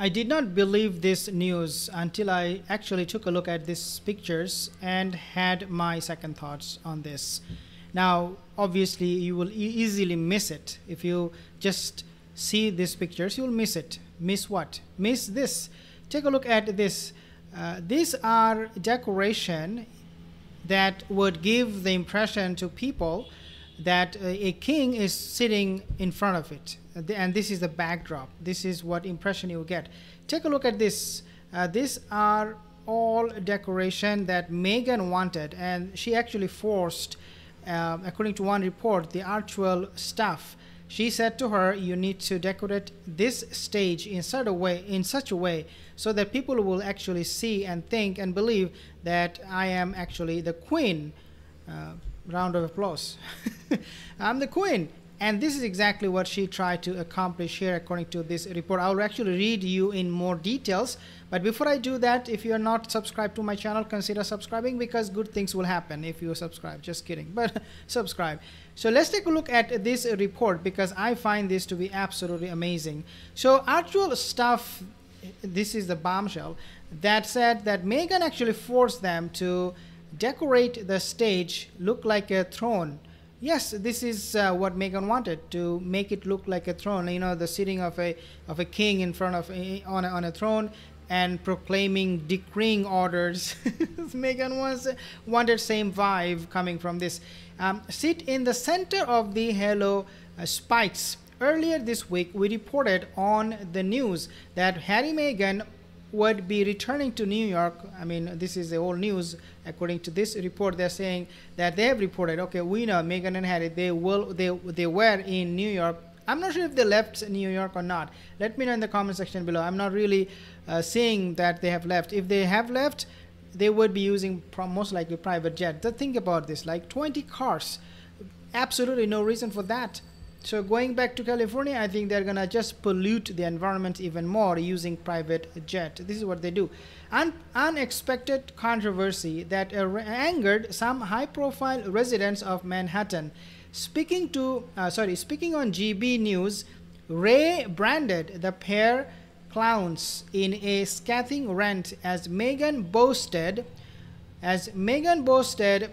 I did not believe this news until I actually took a look at these pictures and had my second thoughts on this. Now, obviously, you will e easily miss it if you just see these pictures. You'll miss it. Miss what? Miss this. Take a look at this. Uh, these are decoration that would give the impression to people that uh, a king is sitting in front of it. And this is the backdrop. This is what impression you get. Take a look at this. Uh, these are all decoration that Meghan wanted and she actually forced uh, according to one report the actual staff. She said to her you need to decorate this stage in such a way in such a way so that people will actually see and think and believe that I am actually the queen. Uh, round of applause. I'm the queen. And this is exactly what she tried to accomplish here according to this report. I'll actually read you in more details. But before I do that, if you're not subscribed to my channel, consider subscribing because good things will happen if you subscribe. Just kidding. But subscribe. So let's take a look at this report because I find this to be absolutely amazing. So Archewell stuff, this is the bombshell, that said that Meghan actually forced them to decorate the stage look like a throne. Yes this is uh, what Meghan wanted to make it look like a throne. You know the sitting of a of a king in front of a, on a, on a throne and proclaiming decreeing orders. Meghan was wanted same vibe coming from this. Um, sit in the center of the halo uh, spikes earlier this week we reported on the news that Harry Meghan would be returning to New York. I mean, this is the old news. According to this report, they're saying that they have reported. Okay, we know Meghan and Harry. They will. They they were in New York. I'm not sure if they left New York or not. Let me know in the comment section below. I'm not really uh, that they have left. If they have left, they would be using most likely private jet. Just think about this: like 20 cars. Absolutely no reason for that. So going back to California, I think they're gonna just pollute the environment even more using private jet. This is what they do. An unexpected controversy that angered some high-profile residents of Manhattan. Speaking to, uh, sorry, speaking on GB News, Ray branded the pair clowns in a scathing rant as Meghan boasted, as Meghan boasted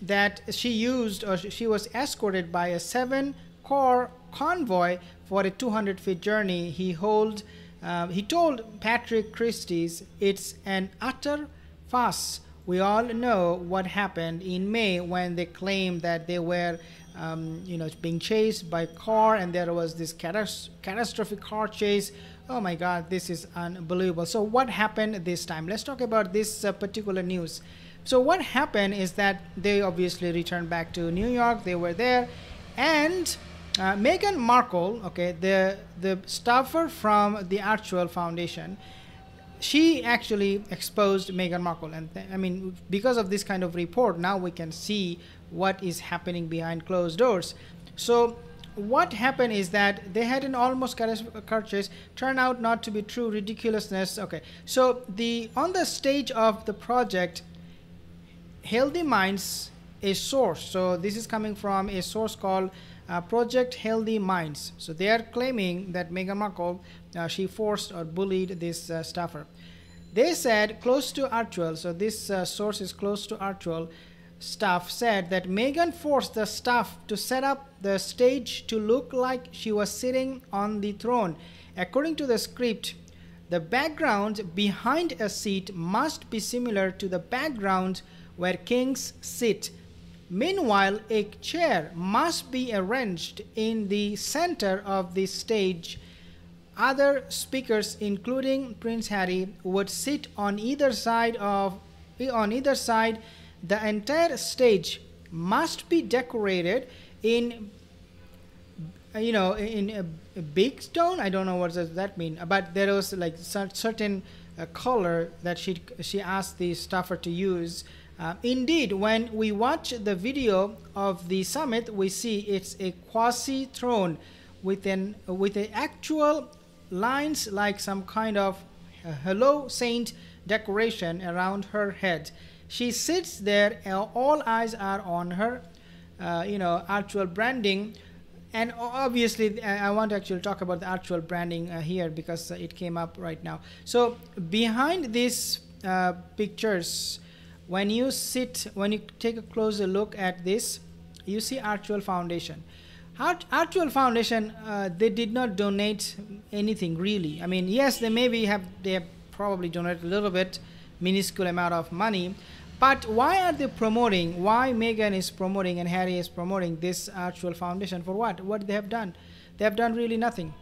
that she used or she was escorted by a seven car convoy for a 200 feet journey. He hold, uh, he told Patrick Christys, "It's an utter farce." We all know what happened in May when they claimed that they were, um, you know, being chased by car, and there was this catastrophic car chase. Oh my God, this is unbelievable. So what happened this time? Let's talk about this uh, particular news. So what happened is that they obviously returned back to New York. They were there, and uh, Meghan Markle, okay, the the staffer from the Archewell Foundation, she actually exposed Meghan Markle, and I mean, because of this kind of report, now we can see what is happening behind closed doors. So what happened is that they had an almost car chase turn out not to be true ridiculousness. Okay so the on the stage of the project healthy minds a source. So this is coming from a source called uh, Project Healthy Minds. So they are claiming that Meghan Markle, uh, she forced or bullied this uh, staffer. They said close to Archewell, so this uh, source is close to Archewell, staff said that Meghan forced the staff to set up the stage to look like she was sitting on the throne. According to the script, the background behind a seat must be similar to the background where kings sit Meanwhile, a chair must be arranged in the center of the stage. Other speakers, including Prince Harry, would sit on either side of on either side. The entire stage must be decorated in you know in a, big stone i don't know what does that mean but there was like certain uh, color that she she asked the staffer to use uh, indeed, when we watch the video of the summit, we see it's a quasi throne with an with actual lines like some kind of hello saint decoration around her head. She sits there, all eyes are on her. Uh, you know, Archewell branding and obviously i want to actually talk about the Archewell branding uh, here because uh, it came up right now so behind these uh, pictures when you sit when you take a closer look at this you see Archewell foundation Archewell foundation uh, they did not donate anything really i mean yes they maybe have they have probably donated a little bit minuscule amount of money but why are they promoting? Why Meghan is promoting and Harry is promoting this Archewell foundation for what? What they have done? They have done really nothing.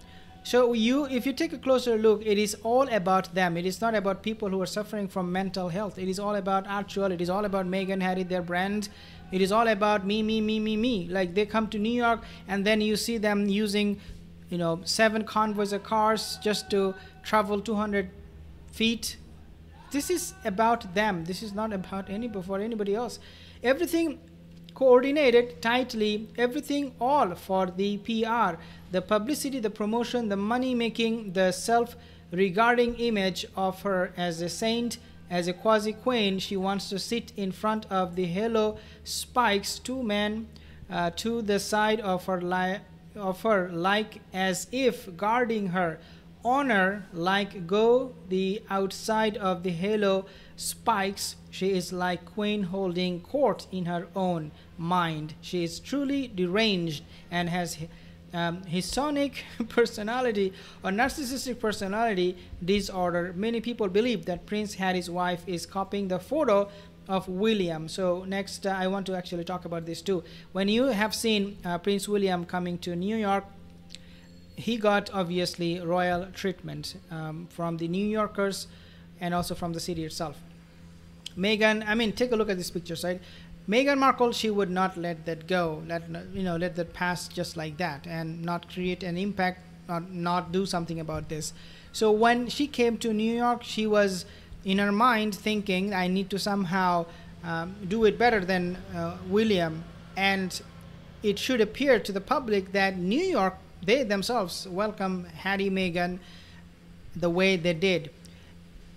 So you, if you take a closer look, it is all about them. It is not about people who are suffering from mental health. It is all about Archewell. It is all about Meghan, Harry, their brand. It is all about me, me, me, me, me. Like they come to New York and then you see them using, you know, seven convoys of cars just to travel 200 feet this is about them this is not about any before anybody else everything coordinated tightly everything all for the pr the publicity the promotion the money making the self regarding image of her as a saint as a quasi queen she wants to sit in front of the halo spikes two men uh, to the side of her of her like as if guarding her honor like go the outside of the halo spikes she is like queen holding court in her own mind she is truly deranged and has um, histrionic personality or narcissistic personality disorder. Many people believe that Prince Harry's wife is copying the photo of William. So next, uh, I want to actually talk about this too. When you have seen uh, Prince William coming to New York he got obviously royal treatment um, from the New Yorkers and also from the city itself. Meghan, I mean, take a look at this picture, right? Meghan Markle, she would not let that go, let you know, let that pass just like that, and not create an impact, not not do something about this. So when she came to New York, she was in her mind thinking, I need to somehow um, do it better than uh, William, and it should appear to the public that New York they themselves welcome Harry Meghan the way they did.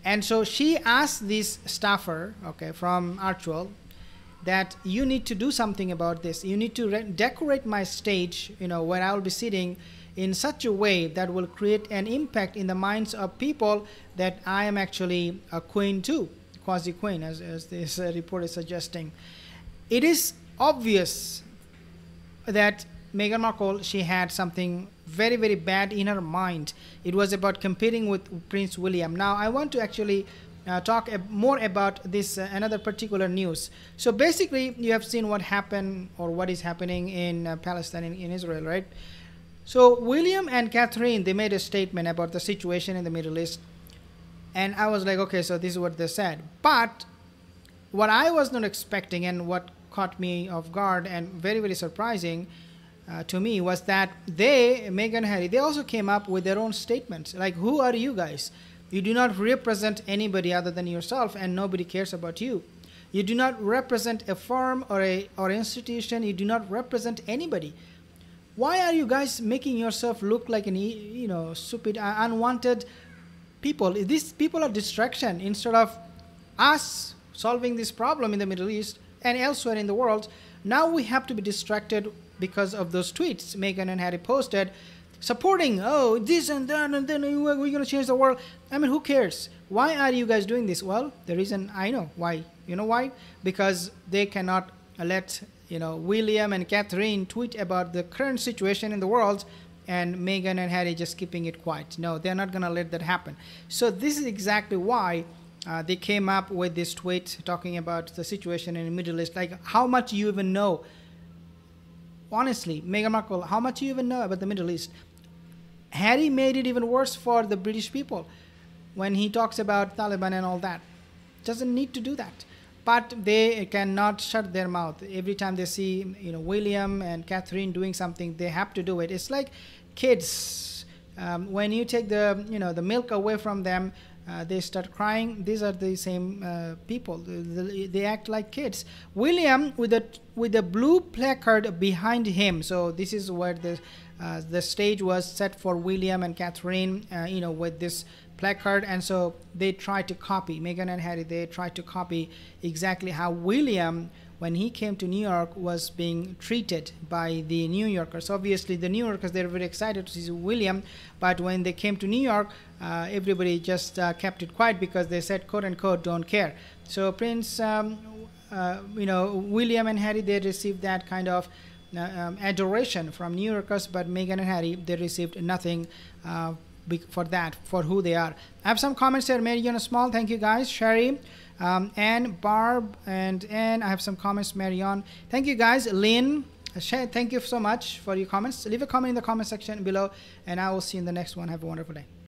And so she asked this staffer, okay, from Archewell, that you need to do something about this. You need to re- decorate my stage, you know, where I'll be sitting in such a way that will create an impact in the minds of people that I am actually a queen too, quasi queen, as, as this uh, report is suggesting. It is obvious that Meghan Markle, she had something very, very bad in her mind. It was about competing with Prince William. Now, I want to actually uh, talk more about this uh, another particular news. So basically, you have seen what happened or what is happening in uh, Palestine in, in Israel, right? So William and Catherine they made a statement about the situation in the Middle East, and I was like, okay, so this is what they said. But what I was not expecting and what caught me off guard and very very surprising uh, to me was that they, Meghan and Harry, they also came up with their own statements. Like, who are you guys? You do not represent anybody other than yourself, and nobody cares about you. You do not represent a firm or a or institution. You do not represent anybody. Why are you guys making yourself look like an you know stupid, uh, unwanted people? These people are distraction instead of us solving this problem in the Middle East and elsewhere in the world. Now we have to be distracted because of those tweets Meghan and Harry posted supporting oh this and that and then we're going to change the world i mean who cares why are you guys doing this well the reason i know why you know why because they cannot let you know william and catherine tweet about the current situation in the world and Meghan and Harry just keeping it quiet. No, they're not going to let that happen. So this is exactly why uh, they came up with this tweet talking about the situation in the Middle East. Like, how much you even know honestly, Meghan Markle, how much do you even know about the Middle East? Harry made it even worse for the British people when he talks about Taliban and all that. Doesn't need to do that. But they cannot shut their mouth. Every time they see, you know, William and Catherine doing something, they have to do it. It's like kids. Um, when you take the, you know, the milk away from them, uh, they start crying. These are the same uh, people. They, they, act like kids. William with a with a blue placard behind him. So this is where the uh, the stage was set for William and Catherine. Uh, you know, with this placard, and so they tried to copy Meghan and Harry. They tried to copy exactly how William when he came to New York, was being treated by the New Yorkers. Obviously, the New Yorkers they were very excited to see William, but when they came to New York, uh, everybody just uh, kept it quiet because they said, "quote unquote," don't care. So Prince, um, uh, you know, William and Harry they received that kind of. Uh, um, adoration from New Yorkers, but Meghan and Harry they received nothing uh, for that for who they are. I have some comments here. Marion Small, thank you guys. Sherry, um, and Barb, and and I have some comments. Marion, thank you guys. Lynn, thank you so much for your comments. Leave a comment in the comment section below, and I will see you in the next one. Have a wonderful day.